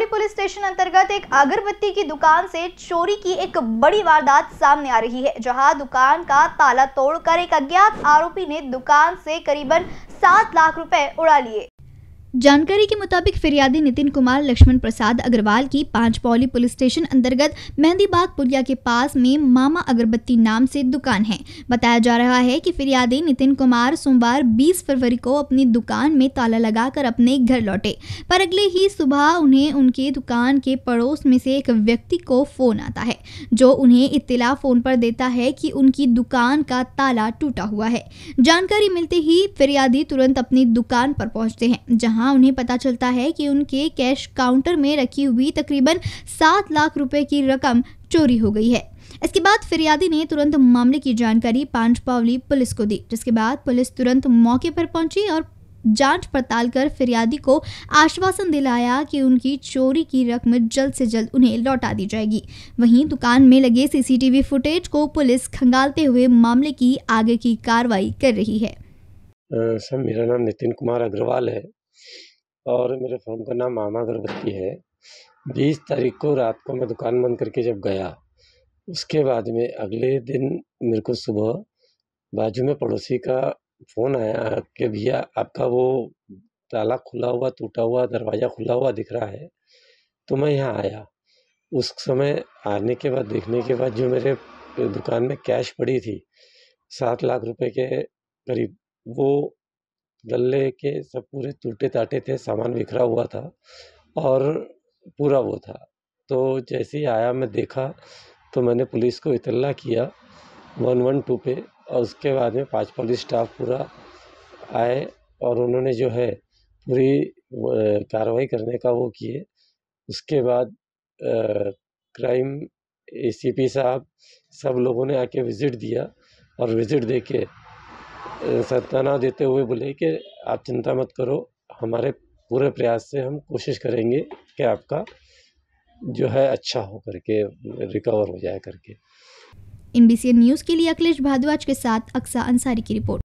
Station अंतर्गत एक अगरबत्ती की दुकान से चोरी की एक बड़ी वारदात सामने आ रही है, जहाँ दुकान का ताला तोड़कर एक अज्ञात आरोपी ने दुकान से करीबन सात लाख रुपए उड़ा लिए। जानकारी के मुताबिक फिरियादी नितिन कुमार, लक्ष्मण प्रसाद अग्रवाल की पाँच पौली पुलिस स्टेशन अंतर्गत मेहंदीबाग पुलिया के पास में मामा अगरबत्ती नाम से दुकान है। बताया जा रहा है कि फिरियादी नितिन कुमार सोमवार 20 फरवरी को अपनी दुकान में ताला लगाकर अपने घर लौटे, पर अगले ही सुबह उन्हें उनके दुकान के पड़ोस में से एक व्यक्ति को फ़ोन आता है, जो उन्हें इत्तला फ़ोन पर देता है कि उनकी दुकान का ताला टूटा हुआ है। जानकारी मिलते ही फिरियादी तुरंत अपनी दुकान पर पहुँचते हैं, जहाँ जहाँ उन्हें पता चलता है कि उनके कैश काउंटर में रखी हुई तकरीबन सात लाख रुपए की रकम चोरी हो गई है। इसके बाद फिरियादी ने तुरंत मामले की जानकारी पांचपावली पुलिस को दी, जिसके बाद पुलिस तुरंत मौके पर पहुँची और जाँच पड़ताल कर फिरियादी को आश्वासन दिलाया कि उनकी चोरी की रकम जल्द से जल्द उन्हें लौटा दी जाएगी। वहीं दुकान में लगे सीसीटीवी फुटेज को पुलिस खंगालते हुए मामले की आगे की कार्रवाई कर रही है। सर, मेरा नाम नितिन कुमार अग्रवाल है। और मेरे फ़ोन का नाम मामा अगरबत्ती है। बीस तारीख को रात को मैं दुकान बंद करके जब गया, उसके बाद में अगले दिन मेरे को सुबह बाजू में पड़ोसी का फ़ोन आया कि भैया आपका वो ताला खुला हुआ, टूटा हुआ, दरवाज़ा खुला हुआ दिख रहा है तो मैं यहाँ आया। उस समय आने के बाद, देखने के बाद जो मेरे दुकान में कैश पड़ी थी, सात लाख रुपए के करीब, वो गल्ले के सब पूरे टूटे टाटे थे, सामान बिखरा हुआ था और पूरा वो था। तो जैसे ही आया, मैं देखा तो मैंने पुलिस को इतला किया वन वन टू पे और उसके बाद में पाँच पुलिस स्टाफ पूरा आए और उन्होंने जो है पूरी कार्रवाई करने का वो किए। उसके बाद क्राइम एसीपी साहब सब लोगों ने आके विज़िट दिया और विज़िट दे के सांत्वना देते हुए बोले कि आप चिंता मत करो, हमारे पूरे प्रयास से हम कोशिश करेंगे कि आपका जो है अच्छा हो करके रिकवर हो जाए करके। एनबीसी न्यूज़ के लिए अखिलेश भारद्वाज के साथ अक्सा अंसारी की रिपोर्ट।